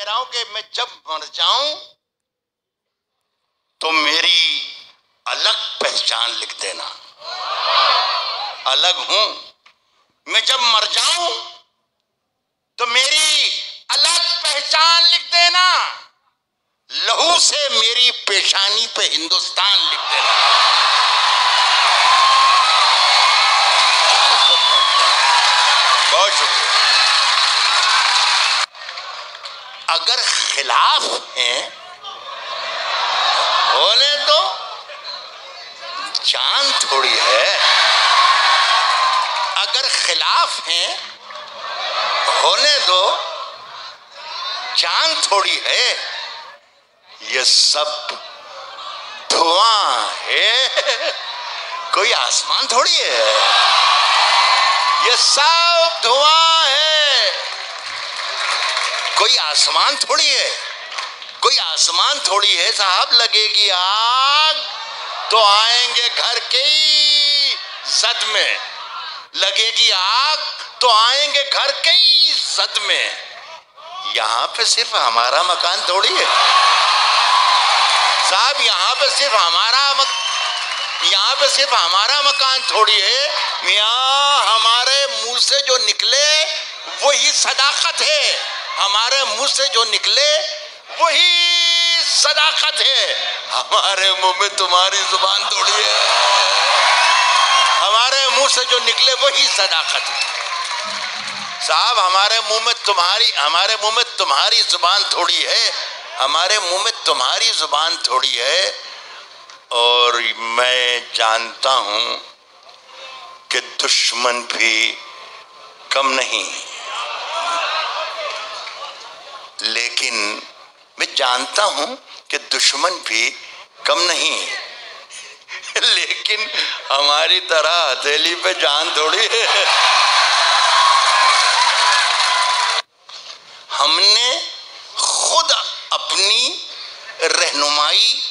कह रहा हूँ कि मैं जब मर जाऊँ तो मेरी अलग पहचान लिख देना। अलग हूँ। मैं जब मर जाऊँ तो मेरी अलग पहचान लिख देना। लहू से मेरी पेशानी पे हिंदुस्तान लिख देना। बहुत शुक्रिया। अगर खिलाफ हैं, बोले तो जान थोड़ी है। अगर खिलाफ हैं, होने दो, जान थोड़ी है। ये सब धुआँ है। कोई आसमान थोड़ी है? ये सब धुआँ कोई आसमान थोड़ी है? कोई आसमान थोड़ी है साहब? लगेगी आग तो आएँगे घर के ही जद में। लगेगी आग तो आएँगे घर के ही जद में। यहाँ पे सिर्फ़ हमारा मकान थोड़ी है। साहब, यहाँ पे सिर्फ़ हमारा मक... यहाँ पे सिर्फ़ हमारा मकान थोड़ी है। मियाँ हमारे मुँह से जो निकले, वही सदाकत है। हमारे मुँह से जो निकले, वही सदाकत है। हमारे मुँह में तुम्हारी ज़ुबान थोड़ी है। हमारे मुँह से जो निकले, वही सदाकत है। साहब, हमारे मुँह में तुम्हारी, हमारे मुँह में तुम्हारी ज़ुबान थोड़ी है। हमारे मुँह में तुम्हारी ज़ुबान थोड़ी है। और मैं जानता हूँ कि दुश्मन भी कम नहीं लेकिन मैं जानता हूँ कि दुश्मन भी कम नहीं है। लेकिन हमारी तरह हथेली पे जान थोड़ी है। हमने खुद अपनी रहनुमाई